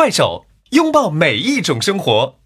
快手拥抱每一种生活。